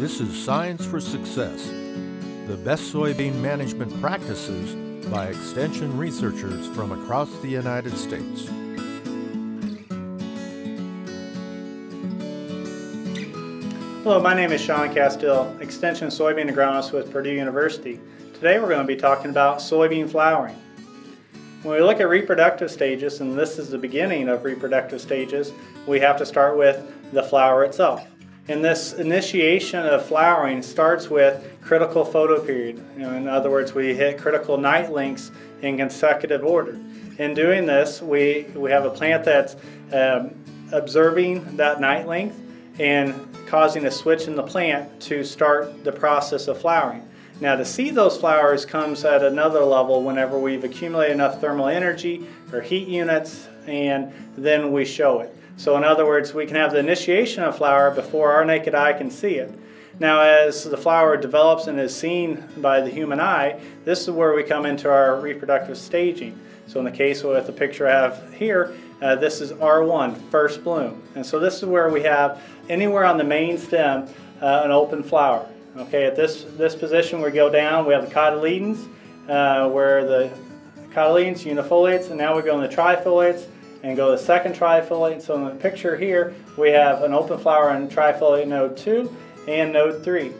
This is Science for Success, the best soybean management practices by extension researchers from across the United States. Hello, my name is Shaun Casteel, Extension Soybean Agronomist with Purdue University. Today we're going to be talking about soybean flowering. When we look at reproductive stages, and this is the beginning of reproductive stages, we have to start with the flower itself. And this initiation of flowering starts with critical photoperiod. You know, in other words, we hit critical night lengths in consecutive order. In doing this, we, we have a plant that's um, observing that night length and causing a switch in the plant to start the process of flowering. Now to see those flowers comes at another level whenever we've accumulated enough thermal energy or heat units and then we show it. So in other words, we can have the initiation of flower before our naked eye can see it. Now as the flower develops and is seen by the human eye, this is where we come into our reproductive staging. So in the case with the picture I have here, uh, this is R1, first bloom. And so this is where we have anywhere on the main stem uh, an open flower. Okay, at this, this position we go down, we have the cotyledons, uh, where the cotyledons, unifoliates, and now we go in the trifoliates and go to the second trifoliate. So in the picture here, we have an open flower in trifoliate node 2 and node 3.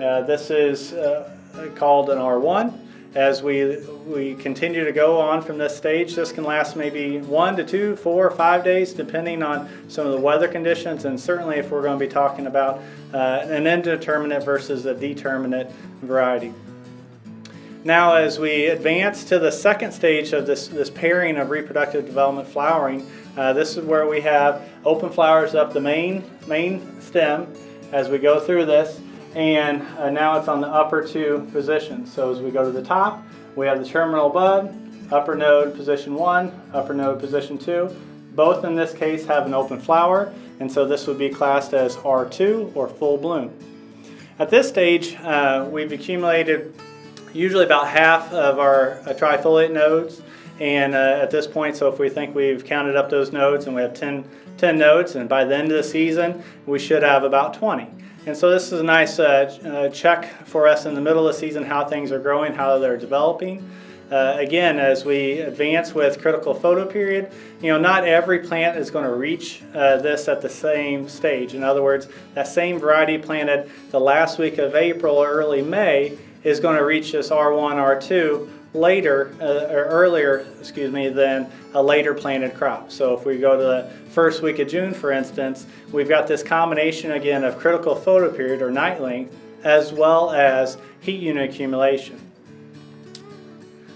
Uh, this is uh, called an R1. As we, we continue to go on from this stage, this can last maybe one to two, four, five days, depending on some of the weather conditions, and certainly if we're going to be talking about uh, an indeterminate versus a determinate variety. Now, as we advance to the second stage of this, this pairing of reproductive development flowering, uh, this is where we have open flowers up the main, main stem as we go through this and uh, now it's on the upper two positions. So as we go to the top, we have the terminal bud, upper node position one, upper node position two. Both in this case have an open flower, and so this would be classed as R2 or full bloom. At this stage, uh, we've accumulated usually about half of our uh, trifoliate nodes, and uh, at this point, so if we think we've counted up those nodes and we have 10, 10 nodes, and by the end of the season, we should have about 20. And so this is a nice uh, uh, check for us in the middle of the season how things are growing, how they're developing. Uh, again, as we advance with critical photo period, you know, not every plant is going to reach uh, this at the same stage. In other words, that same variety planted the last week of April or early May is going to reach this R1, R2 later uh, or earlier, excuse me, than a later planted crop. So if we go to the first week of June, for instance, we've got this combination again of critical photoperiod or night length as well as heat unit accumulation.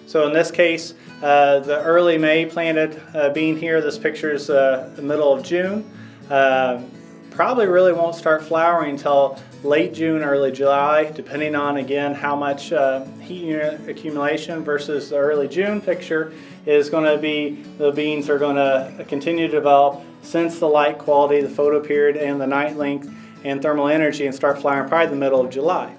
So in this case, uh, the early May planted uh, bean here, this picture is uh, the middle of June. Uh, probably really won't start flowering until late June, early July, depending on again how much uh, heat unit accumulation versus the early June picture is going to be the beans are going to continue to develop since the light quality, the photoperiod, and the night length and thermal energy and start flowering probably the middle of July.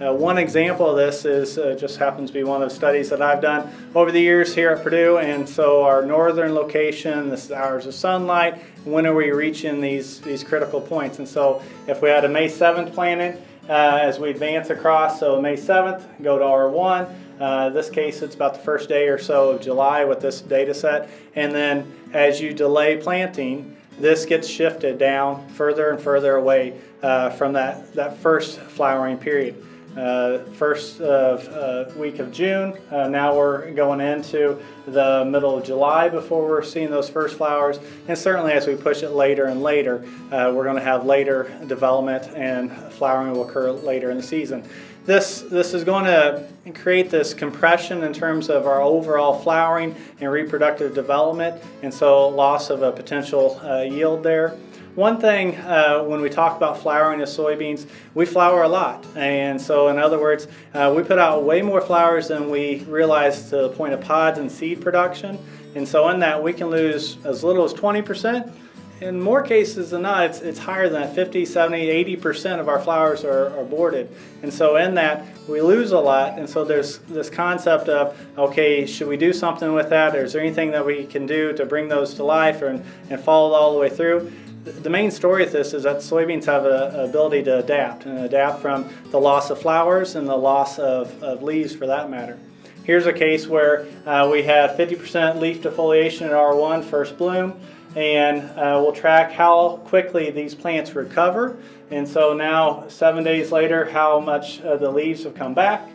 Uh, one example of this is uh, just happens to be one of the studies that I've done over the years here at Purdue and so our northern location, this is hours of sunlight, when are we reaching these, these critical points? And so if we had a May 7th planted uh, as we advance across, so May 7th, go to R1, uh, this case it's about the first day or so of July with this data set and then as you delay planting this gets shifted down further and further away uh, from that, that first flowering period uh, first of, uh, week of June. Uh, now we're going into the middle of July before we're seeing those first flowers. And certainly as we push it later and later, uh, we're going to have later development and flowering will occur later in the season. This, this is going to create this compression in terms of our overall flowering and reproductive development, and so loss of a potential uh, yield there. One thing uh, when we talk about flowering of soybeans, we flower a lot. And so in other words, uh, we put out way more flowers than we realize to the point of pods and seed production. And so in that we can lose as little as 20%. In more cases than not, it's, it's higher than that 50, 70, 80% of our flowers are, are aborted. And so in that, we lose a lot. And so there's this concept of, okay, should we do something with that? Or is there anything that we can do to bring those to life and, and follow all the way through? The main story of this is that soybeans have an ability to adapt and adapt from the loss of flowers and the loss of, of leaves for that matter. Here's a case where uh, we had 50% leaf defoliation in R1 first bloom and uh, we'll track how quickly these plants recover and so now seven days later how much the leaves have come back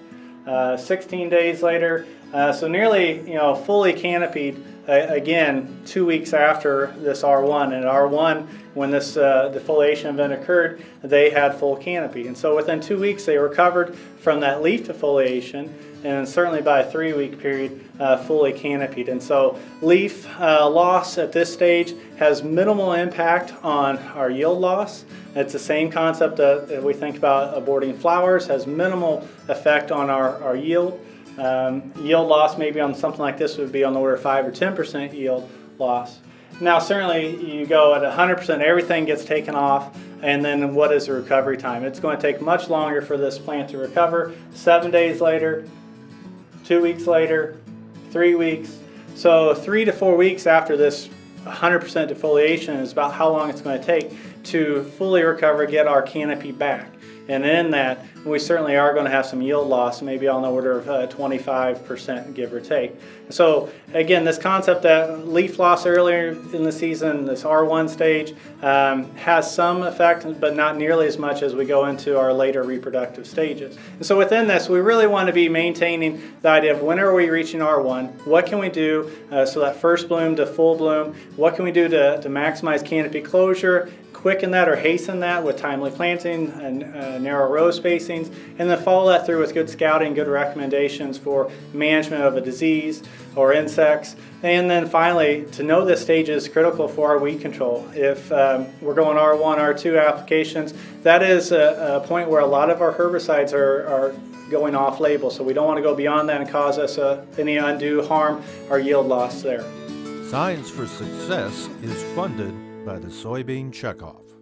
uh, 16 days later uh, so nearly you know fully canopied again two weeks after this R1. And R1, when this uh, defoliation event occurred, they had full canopy. And so within two weeks, they recovered from that leaf defoliation, and certainly by a three-week period, uh, fully canopied. And so leaf uh, loss at this stage has minimal impact on our yield loss. It's the same concept that we think about aborting flowers, has minimal effect on our, our yield. Um, yield loss maybe on something like this would be on the order of 5 or 10% yield loss. Now certainly you go at 100% everything gets taken off and then what is the recovery time? It's going to take much longer for this plant to recover. Seven days later, two weeks later, three weeks. So three to four weeks after this 100% defoliation is about how long it's going to take to fully recover, get our canopy back. And in that, we certainly are going to have some yield loss, maybe on the order of uh, 25%, give or take. So again, this concept that leaf loss earlier in the season, this R1 stage, um, has some effect, but not nearly as much as we go into our later reproductive stages. And so within this, we really want to be maintaining the idea of when are we reaching R1, what can we do uh, so that first bloom to full bloom, what can we do to, to maximize canopy closure, quicken that or hasten that with timely planting and uh, narrow row spacings, and then follow that through with good scouting, good recommendations for management of a disease or insects. And then finally, to know this stage is critical for our weed control. If um, we're going R1, R2 applications, that is a, a, point where a lot of our herbicides are, are going off label. So we don't want to go beyond that and cause us uh, any undue harm or yield loss there. Science for Success is funded by the Soybean Checkoff.